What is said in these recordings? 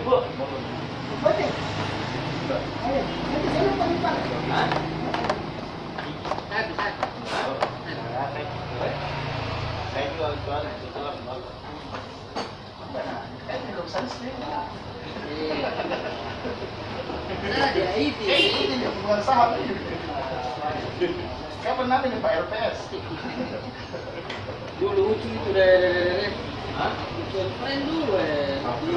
Kapan you. yung Pak RPS? Dulu friend dulu eh. Dulu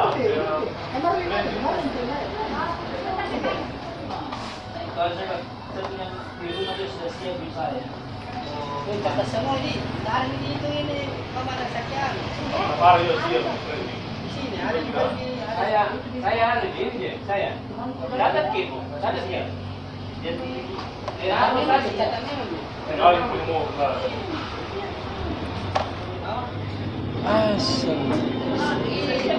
Ya? Kalau saya kan, itu nanti sudah siap bisa ya. Oh, kata semua ini, tarik itu ini, kemana sekian? Apa ya siap? Di sini ada juga saya saya ada di saya. Catat kipu, catat ya. ya harus catatnya. Kenal itu